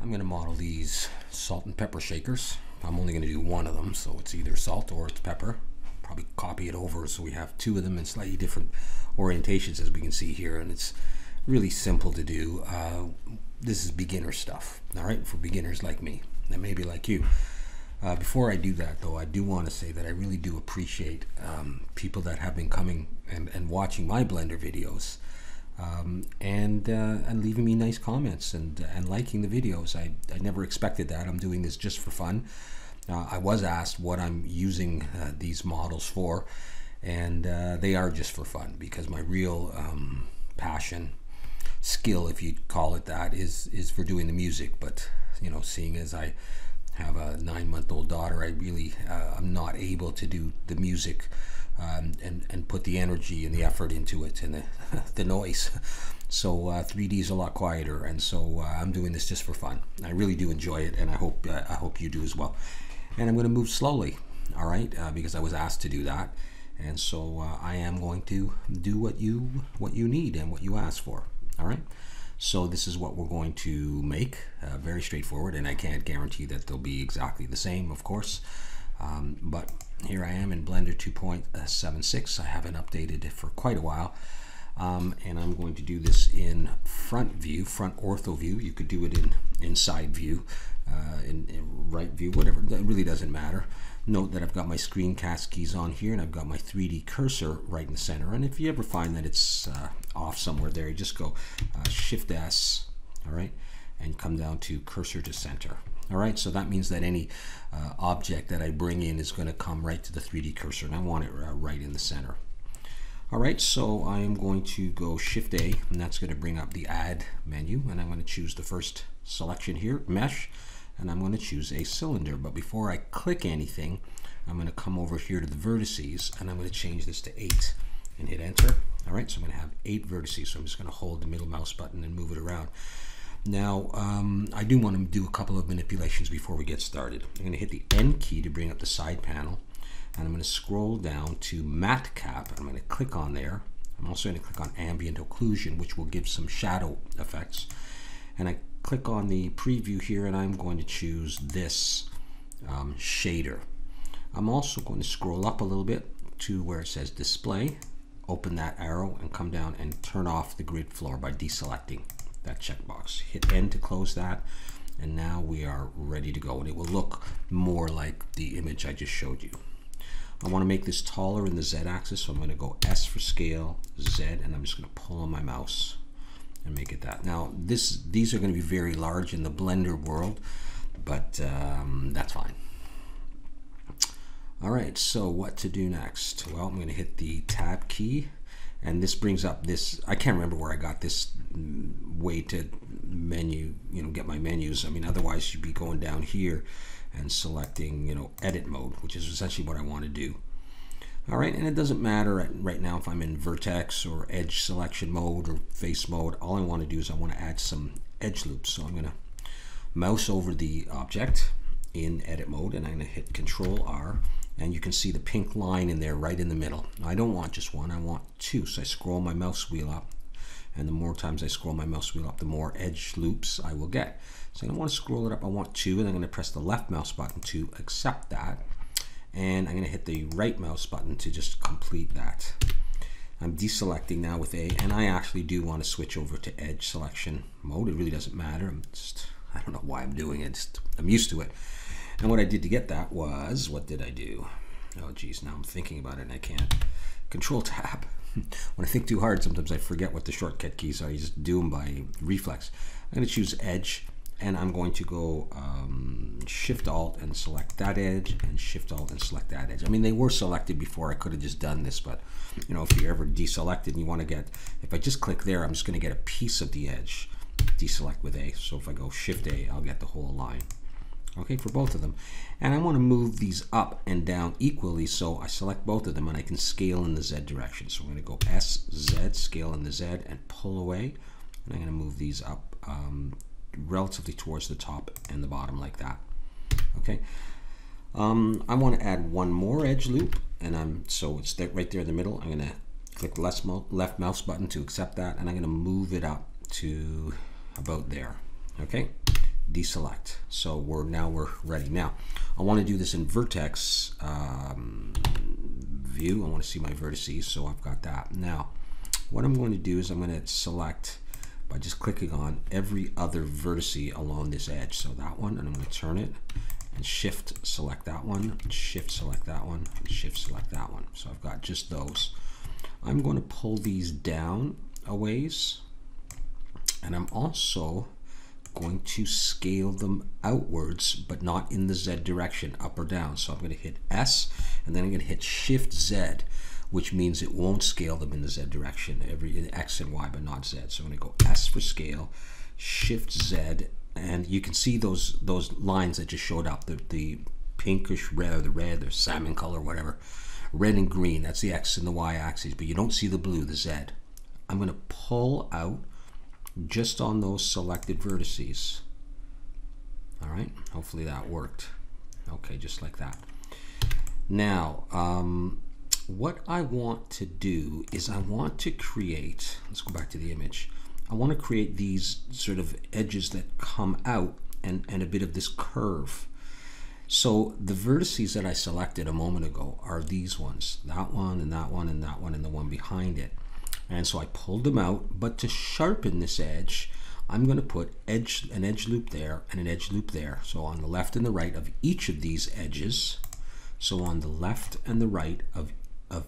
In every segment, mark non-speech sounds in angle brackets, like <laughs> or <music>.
I'm going to model these salt and pepper shakers. I'm only going to do one of them, so it's either salt or it's pepper. Probably copy it over so we have two of them in slightly different orientations as we can see here, and it's really simple to do. Uh, this is beginner stuff, all right, for beginners like me, and maybe like you. Uh, before I do that, though, I do want to say that I really do appreciate um, people that have been coming and, and watching my Blender videos um, and uh, and leaving me nice comments and and liking the videos. I, I never expected that. I'm doing this just for fun. Uh, I was asked what I'm using uh, these models for, and they are just for fun because my real um, passion, skill, if you call it that, is is for doing the music. But you know, seeing as I have a nine-month-old daughter, I really uh, I'm not able to do the music um, and, and put the energy and the effort into it and the, <laughs> the noise. So uh, 3D is a lot quieter, and so uh, I'm doing this just for fun. I really do enjoy it, and I hope uh, I hope you do as well. And I'm going to move slowly, all right, uh, because I was asked to do that, and so uh, I am going to do what you what you need and what you ask for, all right. So this is what we're going to make, uh, very straightforward, and I can't guarantee that they'll be exactly the same, of course, um, but here I am in Blender 2.76. I haven't updated it for quite a while. Um, and I'm going to do this in front view, front ortho view. You could do it in, in side view, uh, in, in, right view, whatever. It really doesn't matter. Note that I've got my screencast keys on here and I've got my 3D cursor right in the center. And if you ever find that it's uh, off somewhere there, you just go uh, Shift S, all right, and come down to cursor to center. All right, so that means that any uh, object that I bring in is going to come right to the 3D cursor, and I want it uh, right in the center. All right, so I am going to go Shift A, and that's going to bring up the Add menu, and I'm going to choose the first selection here, Mesh, and I'm going to choose a cylinder. But before I click anything, I'm going to come over here to the vertices, and I'm going to change this to 8 and hit Enter. All right, so I'm going to have 8 vertices, so I'm just going to hold the middle mouse button and move it around. Now, um, I do want to do a couple of manipulations before we get started. I'm going to hit the N key to bring up the side panel, and I'm going to scroll down to MatCap. I'm going to click on there. I'm also going to click on Ambient Occlusion, which will give some shadow effects. And I click on the preview here, and I'm going to choose this um, shader. I'm also going to scroll up a little bit to where it says Display, open that arrow, and come down and turn off the grid floor by deselecting that checkbox. Hit N to close that. And now we are ready to go. And it will look more like the image I just showed you. I want to make this taller in the Z axis, so I'm going to go S for scale, Z, and I'm just going to pull on my mouse and make it that. Now, this these are going to be very large in the Blender world, but um, that's fine. All right, so what to do next? Well, I'm going to hit the Tab key and this brings up this i can't remember where i got this way to menu you know get my menus. I mean otherwise you'd be going down here and selecting you know edit mode which is essentially what i want to do. All right and it doesn't matter right now if i'm in vertex or edge selection mode or face mode. All i want to do is i want to add some edge loops. So i'm going to mouse over the object in edit mode and i'm going to hit control r and you can see the pink line in there right in the middle. I don't want just one, I want two. So I scroll my mouse wheel up, and the more times I scroll my mouse wheel up, the more edge loops I will get. So I don't want to scroll it up, I want two, and I'm going to press the left mouse button to accept that. And I'm going to hit the right mouse button to just complete that. I'm deselecting now with A, and I actually do want to switch over to edge selection mode. It really doesn't matter. I'm just, I don't know why I'm doing it. Just, I'm used to it. And what I did to get that was, what did I do? Oh geez, now I'm thinking about it and I can't. Control tab. <laughs> when I think too hard, sometimes I forget what the shortcut keys are. You just do them by reflex. I'm going to choose edge and I'm going to go um, shift alt and select that edge and shift alt and select that edge. I mean, they were selected before. I could have just done this, but you know, if you ever deselected and you want to get, if I just click there, I'm just going to get a piece of the edge. Deselect with A. So if I go shift A, I'll get the whole line okay, for both of them. And I want to move these up and down equally, so I select both of them and I can scale in the Z direction. So I'm going to go S, Z, scale in the Z, and pull away. And I'm going to move these up um, relatively towards the top and the bottom like that. Okay. Um, I want to add one more edge loop, and I'm so it's right there in the middle. I'm going to click the left, left mouse button to accept that, and I'm going to move it up to about there. Okay deselect. So we're now we're ready. Now I want to do this in vertex um, view. I want to see my vertices, so I've got that. Now what I'm going to do is I'm going to select by just clicking on every other vertice along this edge. So that one, and I'm going to turn it and shift select that one, shift select that one, shift select that one. So I've got just those. I'm going to pull these down a ways and I'm also going to scale them outwards but not in the Z direction up or down. So I'm going to hit S and then I'm going to hit shift Z which means it won't scale them in the Z direction every X and Y but not Z. So I'm going to go S for scale shift Z and you can see those those lines that just showed up the, the pinkish red or the red or salmon color whatever. Red and green that's the X and the Y axes but you don't see the blue the Z. I'm going to pull out just on those selected vertices. All right, hopefully that worked. Okay, just like that. Now, um, what I want to do is I want to create, let's go back to the image. I want to create these sort of edges that come out and, and a bit of this curve. So the vertices that I selected a moment ago are these ones, that one and that one and that one and the one behind it. And so I pulled them out, but to sharpen this edge, I'm going to put edge an edge loop there and an edge loop there. So on the left and the right of each of these edges. So on the left and the right of, of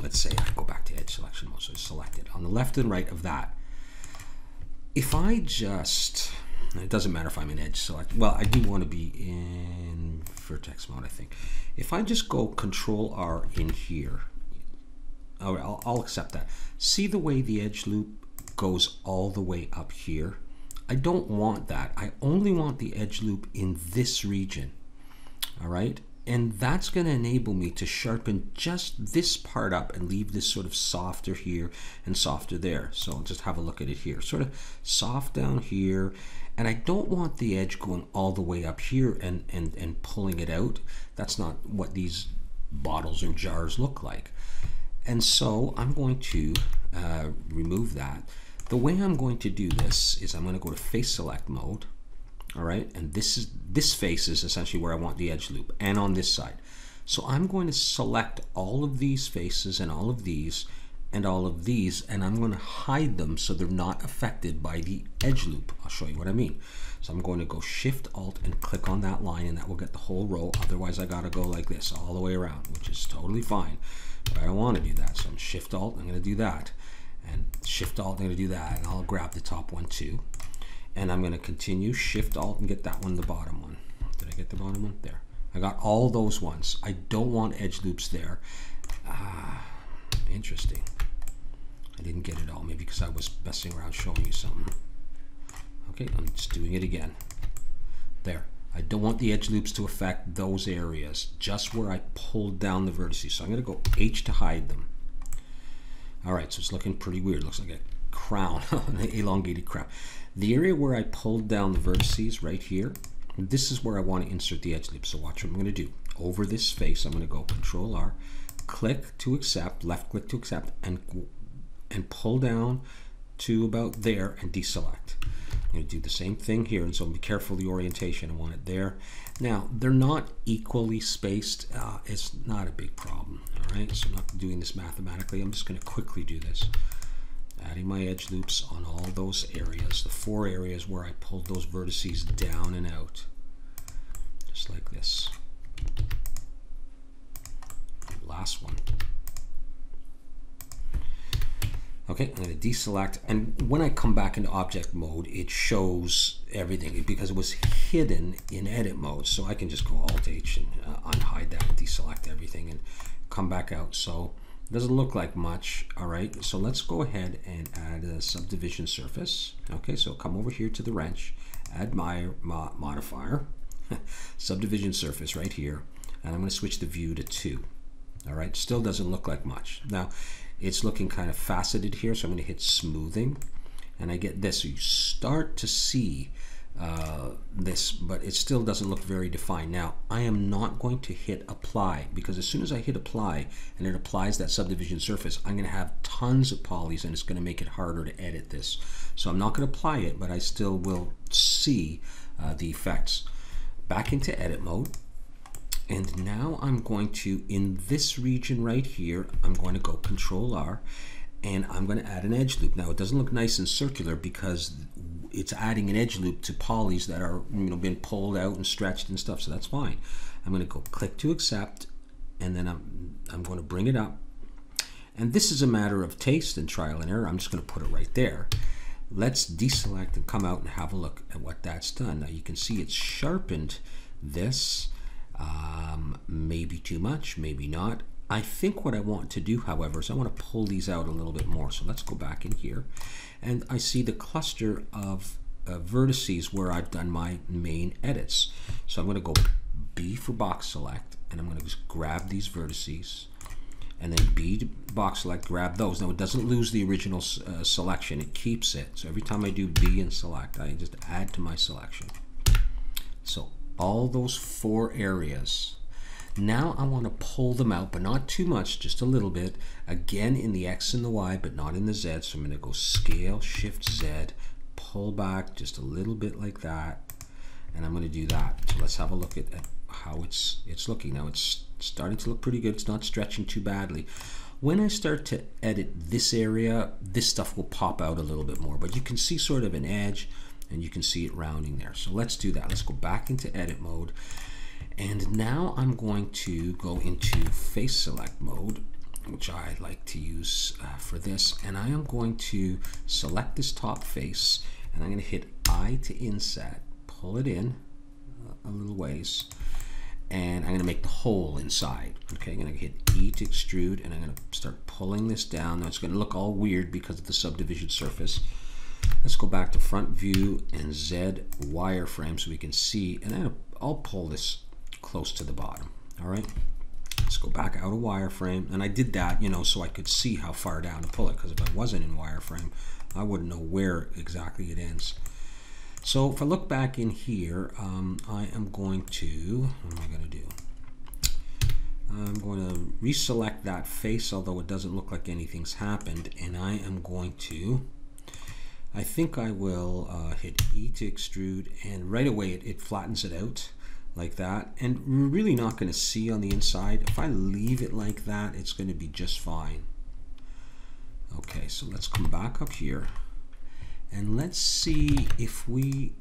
let's say I go back to edge selection mode, so it's selected. On the left and right of that, if I just, it doesn't matter if I'm in edge select, well, I do want to be in vertex mode, I think. If I just go control R in here, all right, I'll, I'll accept that. See the way the edge loop goes all the way up here? I don't want that. I only want the edge loop in this region. All right. And that's going to enable me to sharpen just this part up and leave this sort of softer here and softer there. So I'll just have a look at it here. Sort of soft down here. And I don't want the edge going all the way up here and, and, and pulling it out. That's not what these bottles or jars look like. And so I'm going to uh, remove that. The way I'm going to do this is I'm going to go to face select mode. All right, and this is this face is essentially where I want the edge loop and on this side. So I'm going to select all of these faces and all of these and all of these and I'm going to hide them so they're not affected by the edge loop. I'll show you what I mean. So I'm going to go shift alt and click on that line and that will get the whole row. Otherwise I got to go like this all the way around, which is totally fine. But I don't want to do that. So I'm shift alt, I'm going to do that. And shift alt, I'm going to do that. And I'll grab the top one too. And I'm going to continue shift alt and get that one, the bottom one. Did I get the bottom one? There. I got all those ones. I don't want edge loops there. Ah, interesting. I didn't get it all, maybe because I was messing around showing you something. Okay, I'm just doing it again. There. I don't want the edge loops to affect those areas, just where I pulled down the vertices. So I'm going to go H to hide them. All right, so it's looking pretty weird. Looks like a crown, an <laughs> elongated crown. The area where I pulled down the vertices right here, this is where I want to insert the edge loop. So watch what I'm going to do. Over this face, I'm going to go Control R, click to accept, left click to accept, and and pull down to about there and deselect. I'm going to do the same thing here, and so be careful the orientation. I want it there. Now, they're not equally spaced. Uh, it's not a big problem, all right? So I'm not doing this mathematically. I'm just going to quickly do this. Adding my edge loops on all those areas, the four areas where I pulled those vertices down and out, just like this. Last one. Okay, I'm going to deselect, and when I come back into object mode, it shows everything because it was hidden in edit mode. So I can just go Alt H and uh, unhide that and deselect everything and come back out. So it doesn't look like much. All right, so let's go ahead and add a subdivision surface. Okay, so come over here to the wrench, add my modifier, <laughs> subdivision surface right here, and I'm going to switch the view to two. All right, still doesn't look like much. Now, it's looking kind of faceted here, so I'm going to hit smoothing, and I get this. So you start to see uh, this, but it still doesn't look very defined. Now, I am not going to hit apply, because as soon as I hit apply, and it applies that subdivision surface, I'm going to have tons of polys, and it's going to make it harder to edit this. So I'm not going to apply it, but I still will see uh, the effects. Back into edit mode. And now I'm going to, in this region right here, I'm going to go Control R and I'm going to add an edge loop. Now it doesn't look nice and circular because it's adding an edge loop to polys that are you know been pulled out and stretched and stuff so that's fine. I'm going to go click to accept and then I'm, I'm going to bring it up. And this is a matter of taste and trial and error. I'm just going to put it right there. Let's deselect and come out and have a look at what that's done. Now you can see it's sharpened this um, maybe too much maybe not I think what I want to do however is I want to pull these out a little bit more so let's go back in here and I see the cluster of uh, vertices where I've done my main edits. So I'm going to go B for box select, and I'm going to just grab these vertices, and then B to box select, grab those. Now it doesn't lose the original uh, selection, it keeps it. So every time I do B and select, I just add to my selection. So all those four areas now I want to pull them out, but not too much, just a little bit. Again in the X and the Y, but not in the Z. So I'm going to go Scale, Shift Z, pull back just a little bit like that. And I'm going to do that. So let's have a look at, at how it's, it's looking. Now it's starting to look pretty good. It's not stretching too badly. When I start to edit this area, this stuff will pop out a little bit more, but you can see sort of an edge and you can see it rounding there. So let's do that. Let's go back into edit mode and now I'm going to go into face select mode, which I like to use uh, for this. And I am going to select this top face and I'm going to hit I to inset, pull it in a little ways, and I'm going to make the hole inside. Okay, I'm going to hit E to extrude and I'm going to start pulling this down. Now it's going to look all weird because of the subdivision surface. Let's go back to front view and Z wireframe so we can see, and then I'll pull this close to the bottom. All right. Let's go back out of wireframe. And I did that, you know, so I could see how far down to pull it. Because if I wasn't in wireframe, I wouldn't know where exactly it ends. So if I look back in here, um, I am going to, what am I going to do? I'm going to reselect that face, although it doesn't look like anything's happened. And I am going to, I think I will uh, hit E to extrude. And right away it, it flattens it out like that. And we're really not going to see on the inside. If I leave it like that it's going to be just fine. Okay so let's come back up here. And let's see if we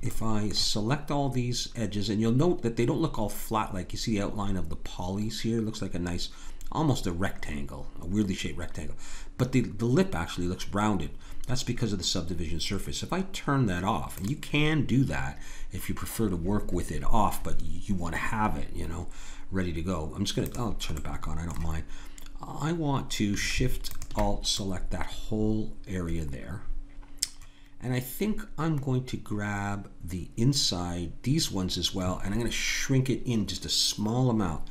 if I select all these edges and you'll note that they don't look all flat like you see the outline of the polys here. It looks like a nice almost a rectangle a weirdly shaped rectangle but the, the lip actually looks rounded that's because of the subdivision surface. If I turn that off, and you can do that if you prefer to work with it off, but you want to have it, you know, ready to go. I'm just gonna, I'll turn it back on, I don't mind. I want to Shift Alt select that whole area there. And I think I'm going to grab the inside, these ones as well, and I'm going to shrink it in just a small amount.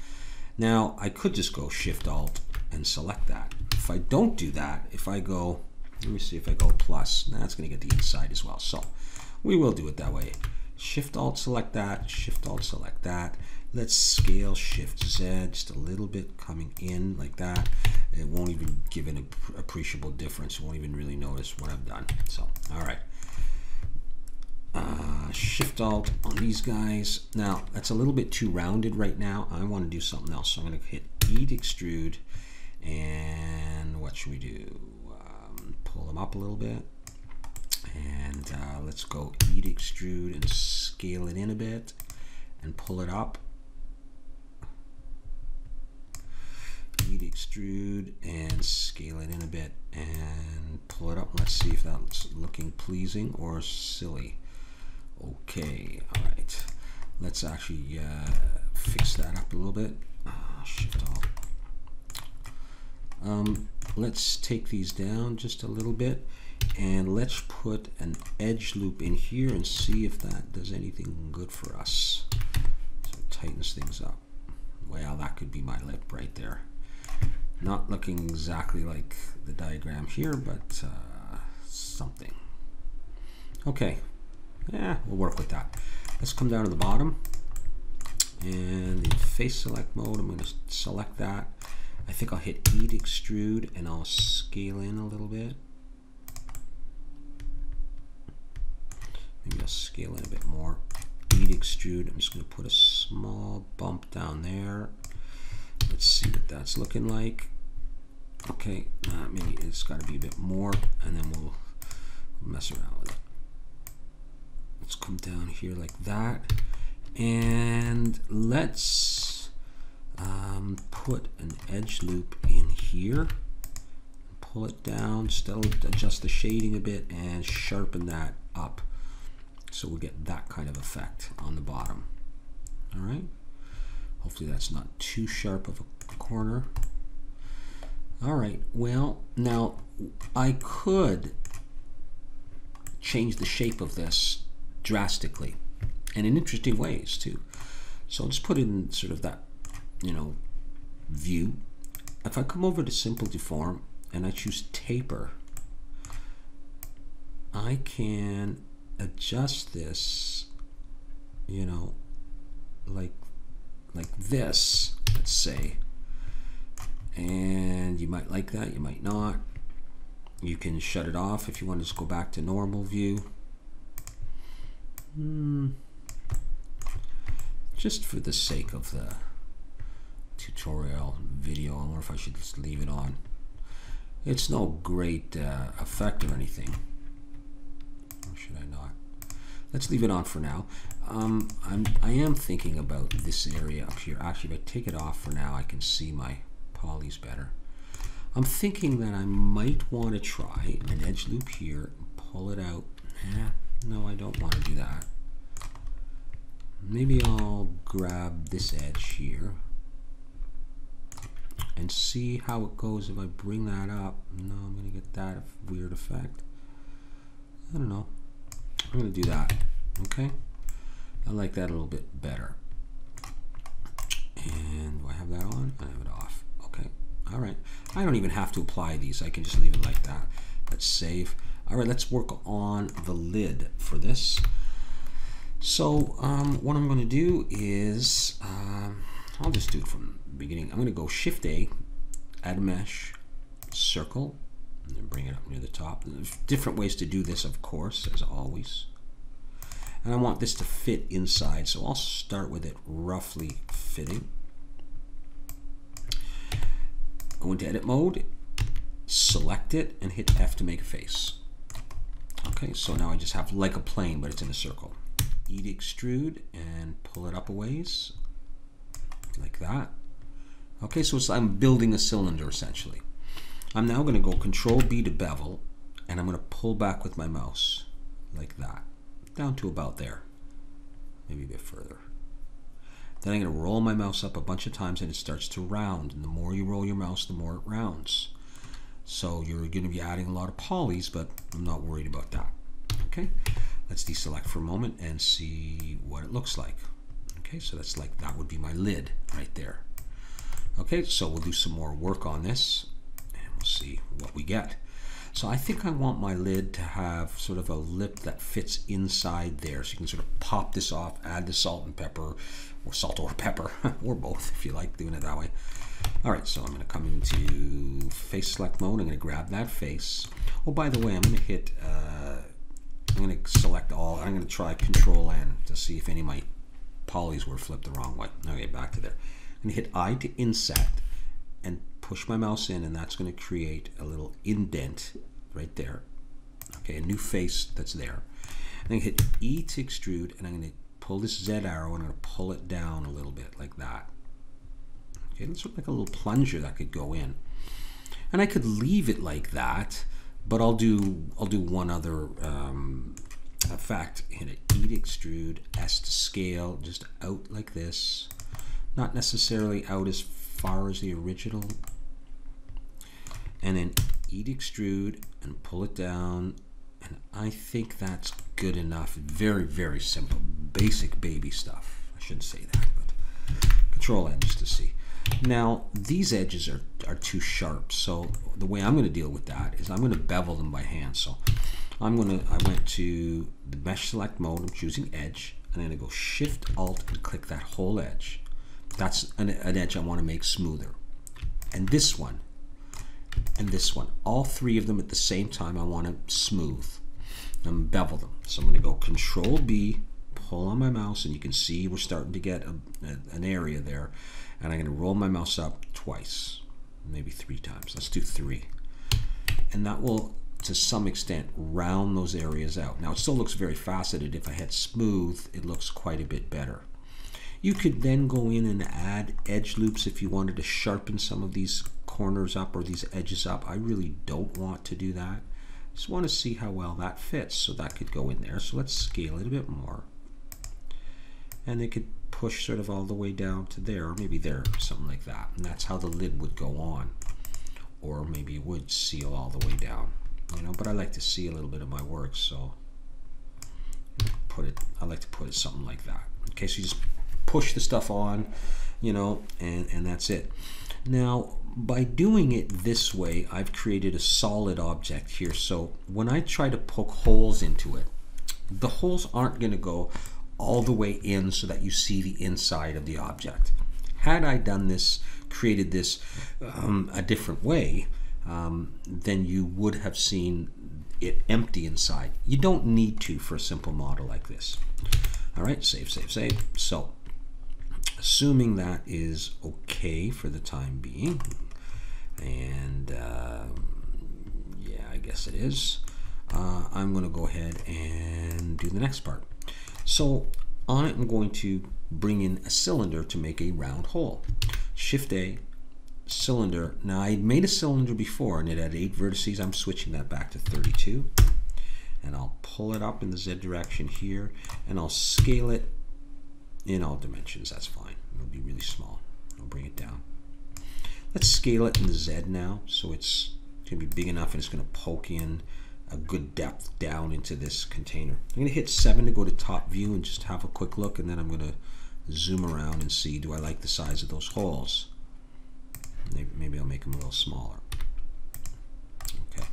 Now, I could just go Shift Alt and select that. If I don't do that, if I go let me see if I go plus. That's going to get the inside as well. So we will do it that way. Shift Alt select that, Shift Alt select that. Let's scale Shift Z just a little bit coming in like that. It won't even give an appreciable difference. Won't even really notice what I've done. So, all right. Uh, shift Alt on these guys. Now, that's a little bit too rounded right now. I want to do something else. So I'm going to hit E to extrude. And what should we do? pull them up a little bit. And uh, let's go E to extrude and scale it in a bit and pull it up. E to extrude and scale it in a bit and pull it up. Let's see if that's looking pleasing or silly. Okay, all right. Let's actually uh, fix that up a little bit. Uh, shift. Um, let's take these down just a little bit and let's put an edge loop in here and see if that does anything good for us. So it tightens things up. Well, that could be my lip right there. Not looking exactly like the diagram here, but uh, something. Okay, yeah, we'll work with that. Let's come down to the bottom and in face select mode, I'm going to select that I think I'll hit E to extrude and I'll scale in a little bit. Maybe I'll scale in a bit more. Bead extrude. I'm just going to put a small bump down there. Let's see what that's looking like. Okay, uh, maybe it's got to be a bit more, and then we'll mess around with it. Let's come down here like that, and let's um, put an edge loop in here. Pull it down, still adjust the shading a bit, and sharpen that up. So we'll get that kind of effect on the bottom. All right. Hopefully that's not too sharp of a corner. All right, well, now I could change the shape of this drastically and in interesting ways too. So let's put in sort of that, you know, view. If I come over to Simple Deform and I choose Taper, I can adjust this, you know, like like this, let's say. And you might like that, you might not. You can shut it off if you want to just go back to normal view. Hmm. Just for the sake of the tutorial video, I wonder if I should just leave it on. It's no great uh, effect or anything. Or should I not? Let's leave it on for now. Um, I'm, I am thinking about this area up here. Actually, if I take it off for now, I can see my polys better. I'm thinking that I might want to try an edge loop here, pull it out. Eh, no, I don't want to do that. Maybe I'll grab this edge here and see how it goes if I bring that up. No, I'm going to get that weird effect. I don't know. I'm going to do that. Okay. I like that a little bit better. And do I have that on? I have it off. Okay. All right. I don't even have to apply these. I can just leave it like that. Let's save. All right, let's work on the lid for this. So um, what I'm going to do is, um, I'll just do it from the beginning. I'm going to go Shift A, add a mesh, circle, and then bring it up near the top. There's different ways to do this, of course, as always and I want this to fit inside so I'll start with it roughly fitting go into edit mode select it and hit F to make a face okay so now I just have like a plane but it's in a circle E extrude and pull it up a ways like that okay so I'm building a cylinder essentially I'm now going to go control B to bevel and I'm going to pull back with my mouse like that down to about there, maybe a bit further. Then I'm going to roll my mouse up a bunch of times and it starts to round. And the more you roll your mouse, the more it rounds. So you're going to be adding a lot of polys, but I'm not worried about that. Okay, let's deselect for a moment and see what it looks like. Okay, so that's like, that would be my lid right there. Okay, so we'll do some more work on this and we'll see what we get. So I think I want my lid to have sort of a lip that fits inside there. So you can sort of pop this off, add the salt and pepper, or salt or pepper, <laughs> or both if you like doing it that way. All right, so I'm going to come into face select mode. I'm going to grab that face. Oh, by the way, I'm going to hit, uh, I'm going to select all. I'm going to try Control N to see if any of my polys were flipped the wrong way. Okay, back to there. I'm going to hit I to inset and push my mouse in and that's going to create a little indent right there. Okay, a new face that's there. I'm going to hit E to extrude and I'm going to pull this Z arrow and I'm going to pull it down a little bit like that. Okay, looks like a little plunger that could go in. And I could leave it like that, but I'll do I'll do one other um, effect. Hit it. E to extrude, S to scale, just out like this. Not necessarily out as far as the original. And then E to extrude and pull it down. And I think that's good enough. Very very simple. Basic baby stuff. I shouldn't say that but control N just to see now these edges are, are too sharp so the way I'm going to deal with that is I'm going to bevel them by hand so I'm going to I went to the mesh select mode I'm choosing edge and I'm going to go shift alt and click that whole edge that's an, an edge I want to make smoother. And this one, and this one, all three of them at the same time I want to smooth. and bevel them. So I'm going to go Control B, pull on my mouse, and you can see we're starting to get a, a, an area there. And I'm going to roll my mouse up twice, maybe three times. Let's do three. And that will, to some extent, round those areas out. Now, it still looks very faceted. If I had smooth, it looks quite a bit better. You could then go in and add edge loops if you wanted to sharpen some of these corners up or these edges up. I really don't want to do that. Just want to see how well that fits. So that could go in there. So let's scale it a bit more. And it could push sort of all the way down to there, or maybe there, something like that. And that's how the lid would go on. Or maybe it would seal all the way down. You know, but I like to see a little bit of my work, so put it I like to put it something like that. Okay, so you just push the stuff on, you know, and, and that's it. Now, by doing it this way, I've created a solid object here. So when I try to poke holes into it, the holes aren't going to go all the way in so that you see the inside of the object. Had I done this, created this um, a different way, um, then you would have seen it empty inside. You don't need to for a simple model like this. All right, save, save, save. So assuming that is okay for the time being, and uh, yeah, I guess it is, uh, I'm going to go ahead and do the next part. So I'm going to bring in a cylinder to make a round hole. Shift A, cylinder. Now I made a cylinder before and it had eight vertices. I'm switching that back to 32 and I'll pull it up in the Z direction here and I'll scale it in all dimensions. That's fine. It'll be really small. I'll bring it down. Let's scale it in the Z now so it's going to be big enough and it's going to poke in a good depth down into this container. I'm going to hit 7 to go to top view and just have a quick look and then I'm going to zoom around and see do I like the size of those holes. Maybe, I'll make them a little smaller. Okay.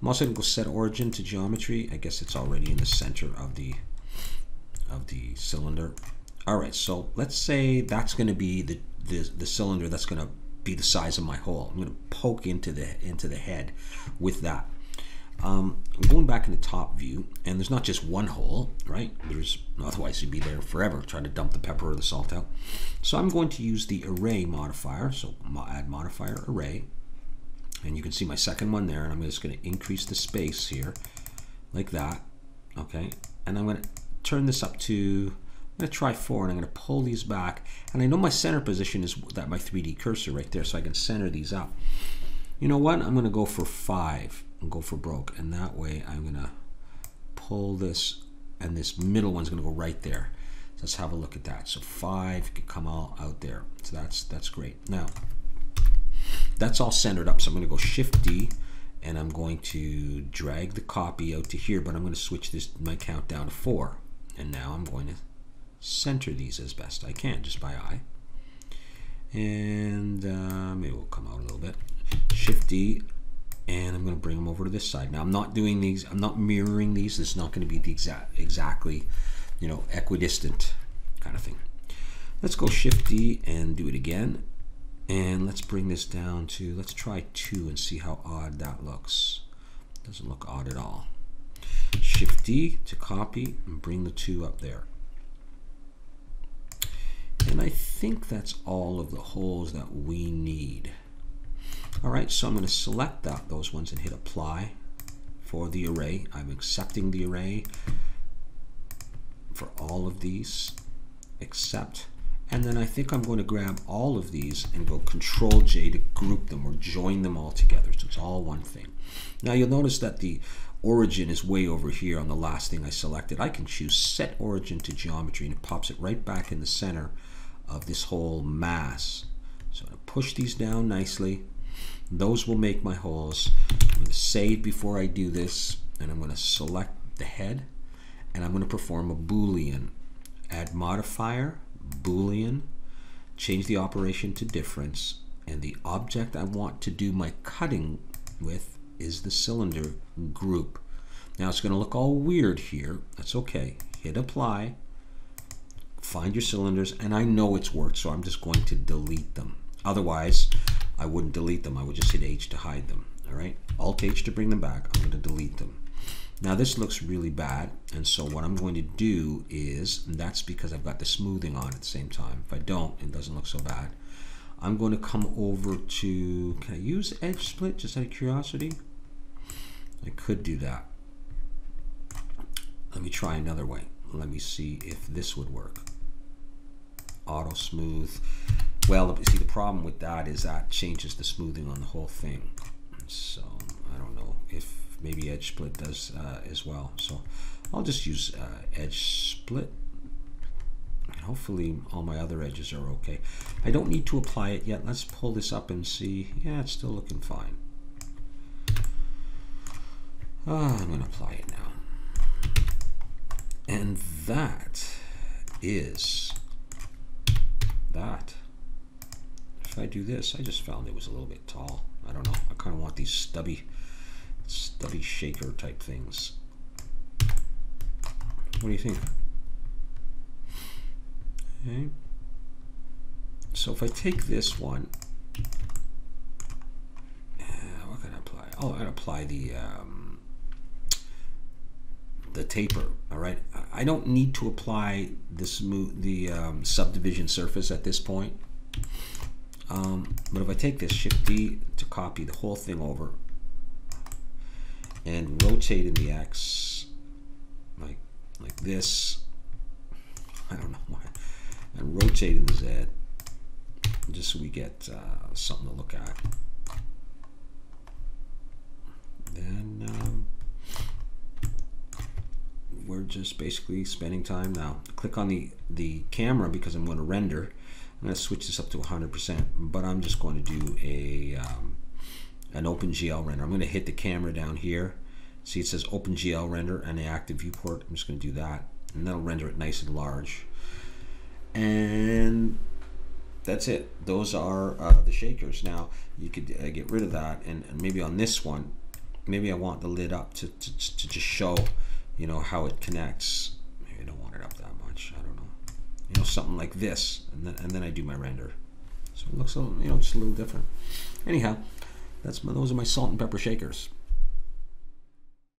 I'm also going to go set origin to geometry. I guess it's already in the center of the of the cylinder. All right, so let's say that's going to be the, the, the cylinder that's going to be the size of my hole. I'm going to poke into the into the head with that. Um, I'm going back in the top view, and there's not just one hole, right? There's otherwise you'd be there forever trying to dump the pepper or the salt out. So I'm going to use the array modifier. So add modifier array, and you can see my second one there. And I'm just going to increase the space here, like that. Okay, and I'm going to turn this up to I'm going to try four and I'm going to pull these back. And I know my center position is that my 3D cursor right there, so I can center these up. You know what? I'm going to go for five and go for broke. And that way I'm going to pull this and this middle one's going to go right there. So let's have a look at that. So five could come all out there. So that's that's great. Now, that's all centered up. So I'm going to go Shift D and I'm going to drag the copy out to here, but I'm going to switch this my count down to four. And now I'm going to center these as best I can just by eye. And uh, maybe we'll come out a little bit. Shift D, and I'm going to bring them over to this side. Now I'm not doing these, I'm not mirroring these. This is not going to be the exact, exactly, you know, equidistant kind of thing. Let's go Shift D and do it again. And let's bring this down to, let's try two and see how odd that looks. Doesn't look odd at all. Shift D to copy and bring the two up there. And I think that's all of the holes that we need. All right, so I'm going to select that, those ones and hit apply for the array. I'm accepting the array for all of these, except, and then I think I'm going to grab all of these and go Control J to group them or join them all together. So it's all one thing. Now you'll notice that the origin is way over here on the last thing I selected. I can choose set origin to geometry and it pops it right back in the center of this whole mass. So I'm going to push these down nicely. Those will make my holes. I'm going to save before I do this, and I'm going to select the head, and I'm going to perform a Boolean. Add modifier, Boolean, change the operation to difference, and the object I want to do my cutting with is the cylinder group. Now it's going to look all weird here. That's okay. Hit apply find your cylinders, and I know it's worked, so I'm just going to delete them. Otherwise, I wouldn't delete them. I would just hit H to hide them. All right, Alt H to bring them back. I'm going to delete them. Now this looks really bad, and so what I'm going to do is, that's because I've got the smoothing on at the same time. If I don't, it doesn't look so bad. I'm going to come over to, can I use edge split just out of curiosity? I could do that. Let me try another way. Let me see if this would work. Auto smooth. Well, you see, the problem with that is that changes the smoothing on the whole thing. So I don't know if maybe edge split does uh, as well. So I'll just use uh, edge split. Hopefully all my other edges are okay. I don't need to apply it yet. Let's pull this up and see. Yeah, it's still looking fine. Uh, I'm going to apply it now. And that is that. If I do this, I just found it was a little bit tall. I don't know. I kind of want these stubby, stubby shaker type things. What do you think? Okay. So if I take this one, uh, what can I apply? Oh, I apply the um, the taper. All right. I don't need to apply this the um, subdivision surface at this point. Um, but if I take this Shift D to copy the whole thing over and rotate in the X like like this, <laughs> I don't know why, and rotate in the Z just so we get uh, something to look at. Then um, we're just basically spending time now. Click on the, the camera because I'm going to render. I'm going to switch this up to 100%, but I'm just going to do a um, an OpenGL render. I'm going to hit the camera down here. See it says OpenGL render and the active viewport. I'm just going to do that, and that'll render it nice and large. And that's it. Those are uh, the shakers. Now you could uh, get rid of that, and, and, maybe on this one, maybe I want the lid up to, to, to just show, you know, how it connects. Maybe I don't want it up that much. I don't know you know, something like this, and then, and then I do my render. So it looks, a, you know, just a little different. Anyhow, that's my, those are my salt and pepper shakers.